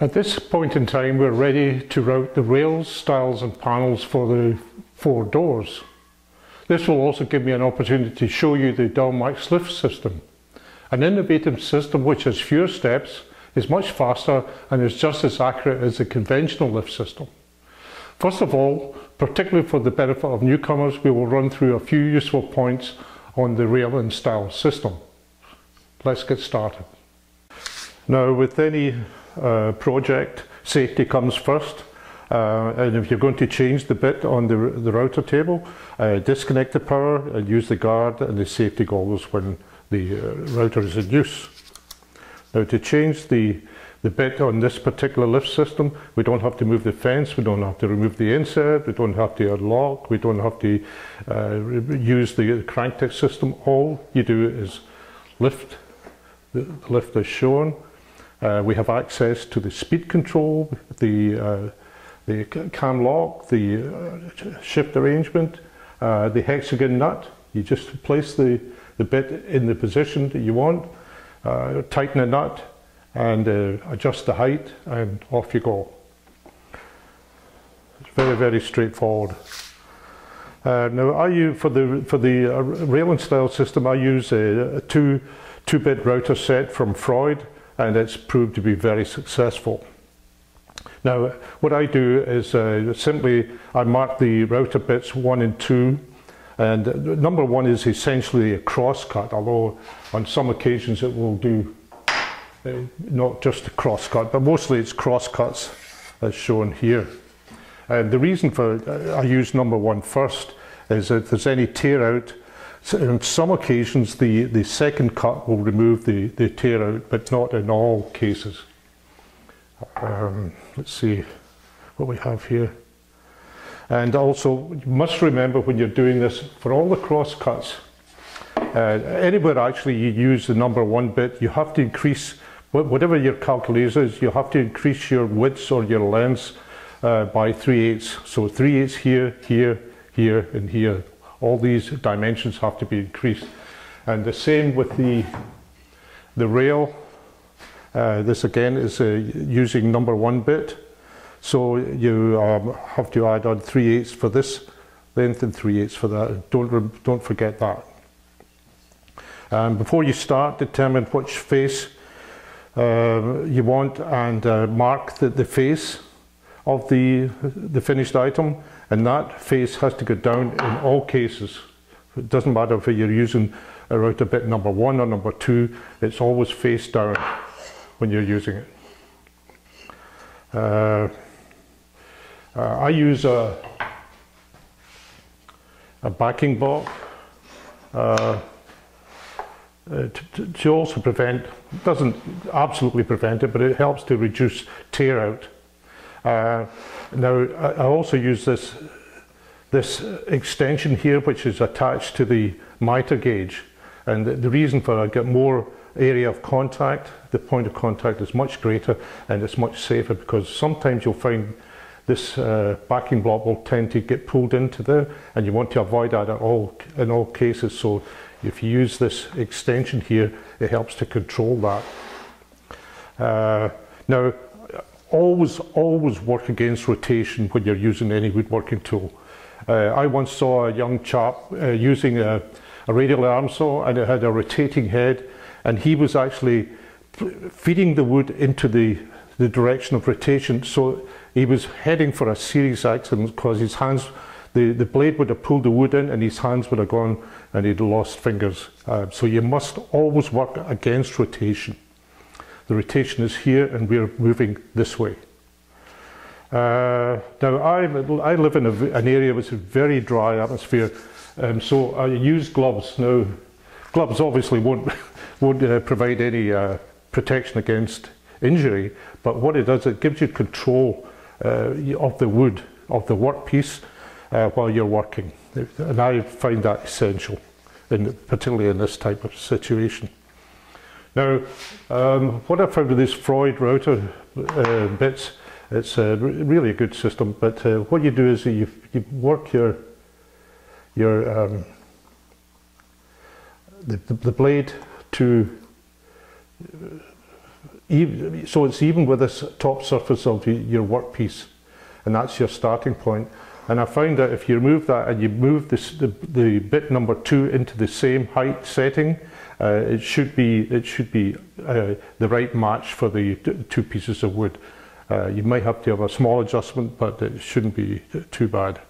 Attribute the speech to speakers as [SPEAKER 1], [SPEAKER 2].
[SPEAKER 1] At this point in time we're ready to route the rails, stiles and panels for the four doors. This will also give me an opportunity to show you the Dowelmax lift system. An innovative system which has fewer steps, is much faster and is just as accurate as the conventional lift system. First of all, particularly for the benefit of newcomers, we will run through a few useful points on the rail and stile system. Let's get started. Now with any uh, project, safety comes first. Uh, and if you're going to change the bit on the, the router table, uh, disconnect the power and use the guard and the safety goggles when the uh, router is in use. Now to change the, the bit on this particular lift system, we don't have to move the fence, we don't have to remove the insert, we don't have to unlock, we don't have to uh, use the crank system. All you do is lift the lift is shown. Uh, we have access to the speed control, the uh, the cam lock, the uh, shift arrangement, uh, the hexagon nut. You just place the, the bit in the position that you want, uh, tighten the nut and uh, adjust the height and off you go. It's very, very straightforward. Now I use, for the, for the rail and stile system I use a, a two, two bit router set from Freud and it's proved to be very successful. Now, what I do is uh, simply I mark the router bits one and two, and number one is essentially a crosscut, although on some occasions it will do uh, not just a crosscut, but mostly it's crosscuts as shown here. And the reason for uh, I use number one first is if there's any tear out, so on some occasions the, the second cut will remove the, the tear out, but not in all cases. Um, let's see what we have here. And also, you must remember when you're doing this, for all the cross cuts, uh, anywhere actually you use the number one bit, you have to increase, whatever your calculation is, you have to increase your widths or your lengths uh, by 3 eighths. So 3 eighths here, here, here, and here. All these dimensions have to be increased. And the same with the, the rail uh, this again is uh, using number one bit. So you um, have to add on 3 eighths for this length and 3 eighths for that. Don't, don't forget that. Um, before you start, determine which face uh, you want and uh, mark the, the face of the, the finished item and that face has to go down in all cases. It doesn't matter if you're using a router bit number one or number two, it's always face down when you're using it. Uh, uh, I use a, a backing block uh, uh to, to, also prevent, doesn't absolutely prevent it, but it helps to reduce tear out. Uh, now I also use this this extension here which is attached to the mitre gauge and the, reason for I get more area of contact, the point of contact is much greater and it's much safer because sometimes you'll find this uh, backing block will tend to get pulled into there and you want to avoid that at all, in all cases. So if you use this extension here, it helps to control that. Uh, now, always, always work against rotation when you're using any woodworking tool. Uh, I once saw a young chap uh, using a, a radial arm saw and it had a rotating head and he was actually feeding the wood into the, the direction of rotation. So he was heading for a serious accident because his hands, the, the blade would have pulled the wood in and his hands would have gone and he'd lost fingers. Uh, so you must always work against rotation. The rotation is here and we're moving this way. Uh, now I, I live in a, an area with a very dry atmosphere, um, so I use gloves. Now gloves obviously won't won't uh, provide any uh, protection against injury, but what it does, it gives you control uh, of the wood, of the workpiece, uh, while you're working. And I find that essential, in, particularly in this type of situation. Now, um, what I found with these Freud router uh, bits, it's a really a good system, but uh, what you do is you, you work your, your um, the, the, blade to ev- so it's even with this top surface of your workpiece, and that's your starting point. And I found that if you remove that and you move this, the, the bit number two into the same height setting, uh, it should be it should be uh, the right match for the two pieces of wood. Uh, you might have to have a small adjustment, but it shouldn't be too bad.